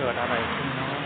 เกิดอะไรขึ้นเนาะ